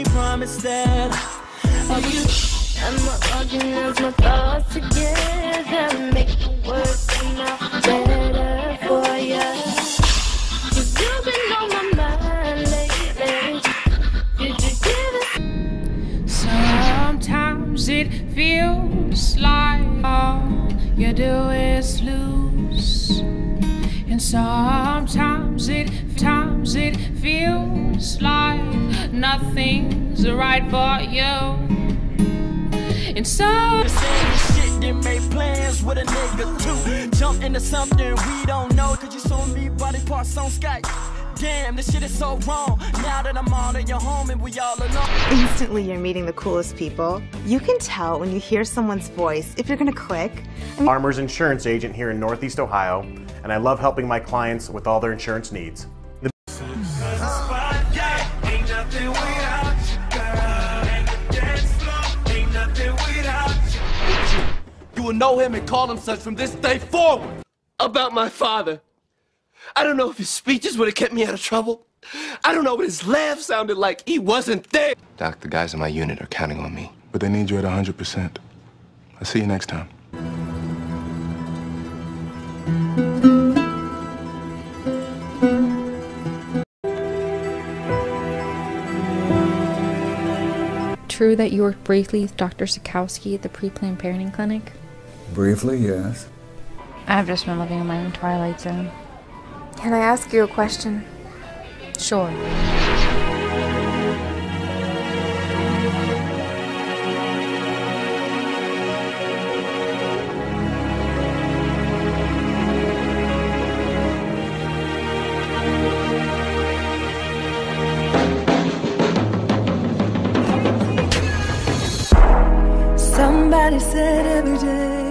time instead of you. I'm not organize my thoughts together, make the words come out better for ya. Cause you've been on my mind lately. Did you give it? Sometimes it feels like all you do is lose. And sometimes it times it feels like nothing's right for you. And so Saying shit, then make plans with a nigga too. Jump into something we don't know, cause you saw me body parts on Skype. Damn, this shit is so wrong. Now that I'm all in your home and we all alone. Instantly, you're meeting the coolest people. You can tell when you hear someone's voice if you're gonna click. Farmers Insurance Agent here in Northeast Ohio, and I love helping my clients with all their insurance needs. You will know him and call him such from this day forward. About my father. I don't know if his speeches would have kept me out of trouble. I don't know what his laugh sounded like. He wasn't there. Doc, the guys in my unit are counting on me. But they need you at 100%. I'll see you next time. True that you worked briefly with Dr. Sikowski at the pre planned parenting clinic? Briefly, yes. I've just been living in my own twilight zone. Can I ask you a question? Sure. Somebody said